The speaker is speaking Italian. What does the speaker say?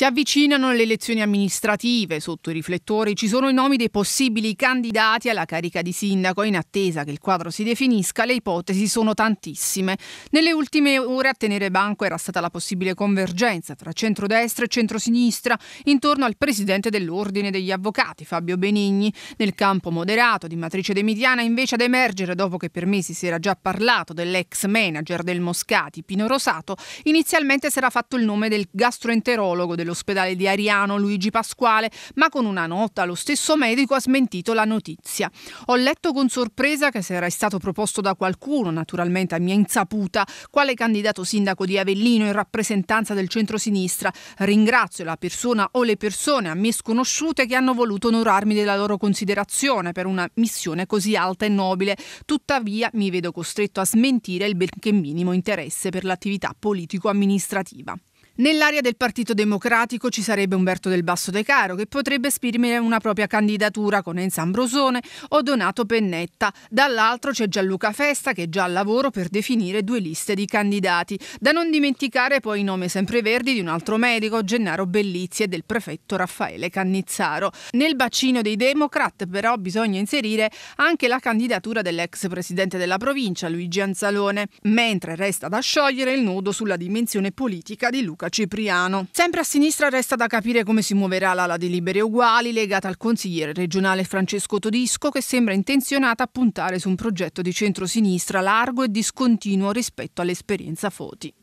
Si avvicinano le elezioni amministrative, sotto i riflettori ci sono i nomi dei possibili candidati alla carica di sindaco. In attesa che il quadro si definisca, le ipotesi sono tantissime. Nelle ultime ore a tenere banco era stata la possibile convergenza tra centrodestra e centrosinistra intorno al presidente dell'Ordine degli Avvocati, Fabio Benigni. Nel campo moderato di matrice De Midiana invece ad emergere dopo che per mesi si era già parlato dell'ex manager del Moscati, Pino Rosato, inizialmente si era fatto il nome del gastroenterologo dell'ospedale di Ariano, Luigi Pasquale, ma con una nota lo stesso medico ha smentito la notizia. Ho letto con sorpresa che se era stato proposto da qualcuno, naturalmente a mia insaputa, quale candidato sindaco di Avellino in rappresentanza del centro-sinistra. Ringrazio la persona o le persone a me sconosciute che hanno voluto onorarmi della loro considerazione per una missione così alta e nobile. Tuttavia mi vedo costretto a smentire il benché minimo interesse per l'attività politico-amministrativa. Nell'area del Partito Democratico ci sarebbe Umberto del Basso De Caro che potrebbe esprimere una propria candidatura con Enza Ambrosone o Donato Pennetta. Dall'altro c'è Gianluca Festa che è già al lavoro per definire due liste di candidati. Da non dimenticare poi i nomi sempreverdi di un altro medico, Gennaro Bellizzi e del prefetto Raffaele Cannizzaro. Nel bacino dei Democrat però bisogna inserire anche la candidatura dell'ex presidente della provincia, Luigi Anzalone, mentre resta da sciogliere il nodo sulla dimensione politica di Luca Cipriano. Sempre a sinistra resta da capire come si muoverà l'ala di Liberi e Uguali legata al consigliere regionale Francesco Todisco che sembra intenzionata a puntare su un progetto di centrosinistra largo e discontinuo rispetto all'esperienza Foti.